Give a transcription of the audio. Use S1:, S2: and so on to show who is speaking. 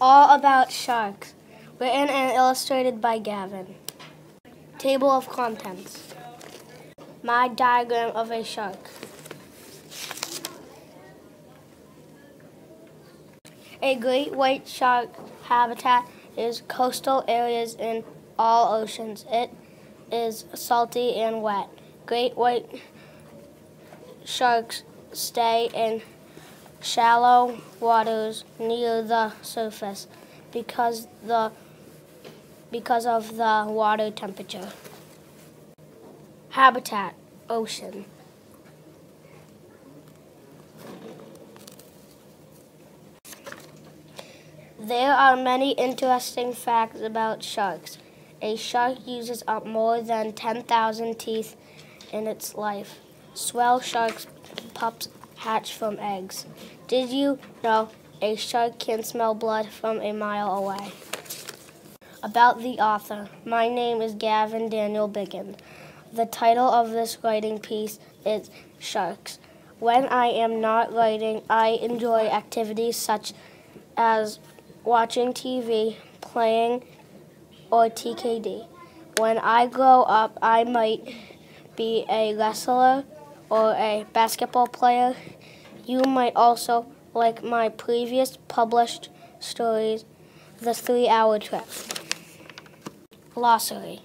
S1: All About Sharks, written and illustrated by Gavan. Table of Contents. My diagram of a shark. A great white shark habitat is coastal areas in all oceans. It is salty and wet. Great white sharks stay in shallow waters near the surface because the because of the water temperature. Habitat ocean. There are many interesting facts about sharks. A shark uses up more than 10,000 teeth in its life. Swell sharks pups hatch from eggs. Did you know a shark can smell blood from a mile away? About the author. My name is Gavan Daniel Biggin. The title of this writing piece is Sharks. When I am not writing, I enjoy activities such as watching TV, playing, or TKD. When I grow up, I might be a wrestler or a basketball player. You might also like my previous published stories, The Three Hour Trip. Glossary